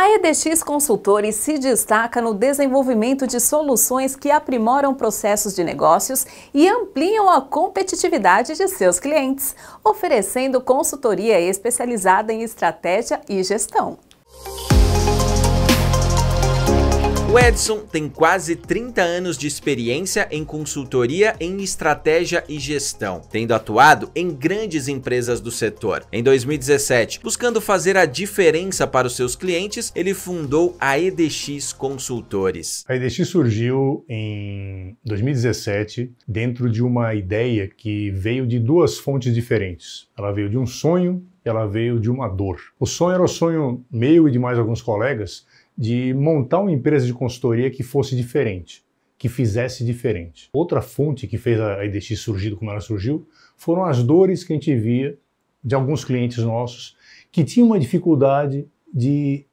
A EDX Consultores se destaca no desenvolvimento de soluções que aprimoram processos de negócios e ampliam a competitividade de seus clientes, oferecendo consultoria especializada em estratégia e gestão. O Edson tem quase 30 anos de experiência em consultoria em estratégia e gestão, tendo atuado em grandes empresas do setor. Em 2017, buscando fazer a diferença para os seus clientes, ele fundou a EDX Consultores. A EDX surgiu em 2017 dentro de uma ideia que veio de duas fontes diferentes. Ela veio de um sonho ela veio de uma dor. O sonho era o sonho meu e de mais alguns colegas de montar uma empresa de consultoria que fosse diferente, que fizesse diferente. Outra fonte que fez a IDX surgir como ela surgiu foram as dores que a gente via de alguns clientes nossos que tinham uma dificuldade de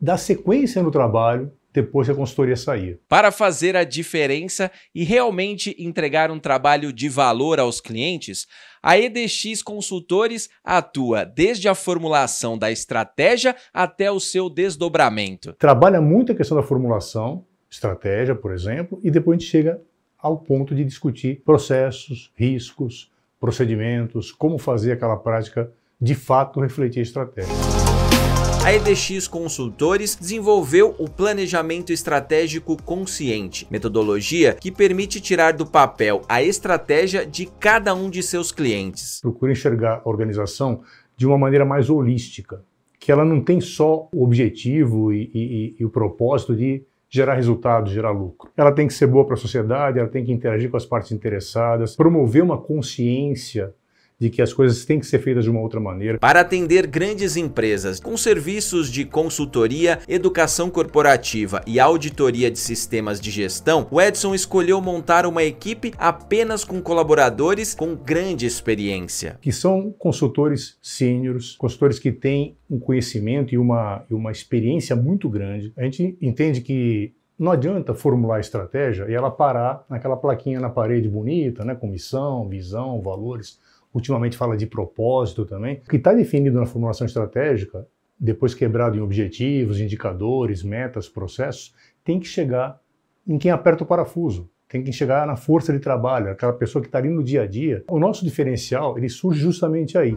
dar sequência no trabalho depois que a consultoria saía. Para fazer a diferença e realmente entregar um trabalho de valor aos clientes, a EDX Consultores atua desde a formulação da estratégia até o seu desdobramento. Trabalha muito a questão da formulação, estratégia, por exemplo, e depois a gente chega ao ponto de discutir processos, riscos, procedimentos, como fazer aquela prática de fato refletir a estratégia a EDX Consultores desenvolveu o Planejamento Estratégico Consciente, metodologia que permite tirar do papel a estratégia de cada um de seus clientes. Procura enxergar a organização de uma maneira mais holística, que ela não tem só o objetivo e, e, e o propósito de gerar resultados, gerar lucro. Ela tem que ser boa para a sociedade, ela tem que interagir com as partes interessadas, promover uma consciência de que as coisas têm que ser feitas de uma outra maneira. Para atender grandes empresas com serviços de consultoria, educação corporativa e auditoria de sistemas de gestão, o Edson escolheu montar uma equipe apenas com colaboradores com grande experiência. Que são consultores sêniores, consultores que têm um conhecimento e uma, e uma experiência muito grande. A gente entende que não adianta formular a estratégia e ela parar naquela plaquinha na parede bonita, né, com missão, visão, valores ultimamente fala de propósito também. O que está definido na formulação estratégica, depois quebrado em objetivos, indicadores, metas, processos, tem que chegar em quem aperta o parafuso. Tem que chegar na força de trabalho, aquela pessoa que está ali no dia a dia. O nosso diferencial ele surge justamente aí.